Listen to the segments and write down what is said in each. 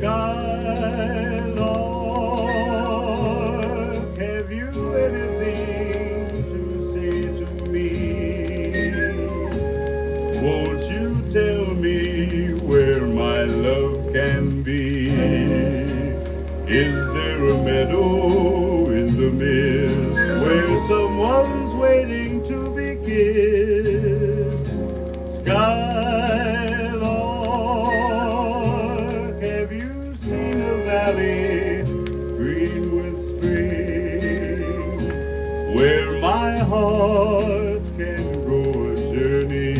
Skylark, have you anything to say to me? Won't you tell me where my love can be? Is there a meadow in the mist where someone's waiting valley green with spring where my heart can go a journey.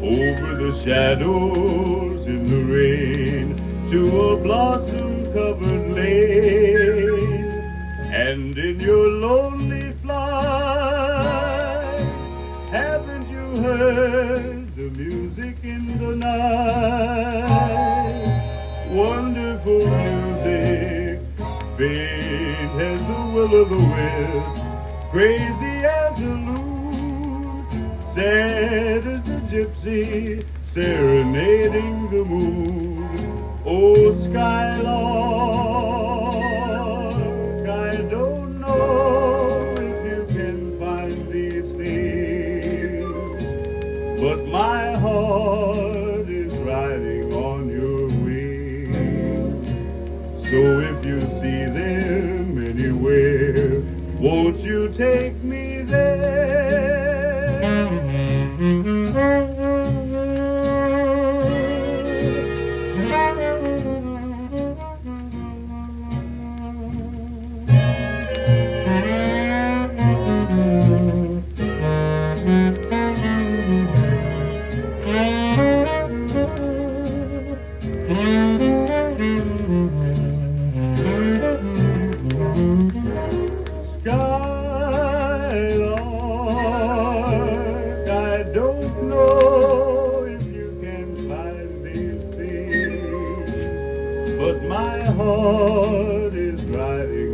Over the shadows in the rain to a blossom covered lane. And in your lonely flight haven't you heard the music in the night faint as the will o' the wisp crazy as a loon sad as a gypsy serenading the moon. Oh skylark i don't know if you can find these things. But my heart is riding on your if you see them anywhere won't you take me Skylark, but my heart is riding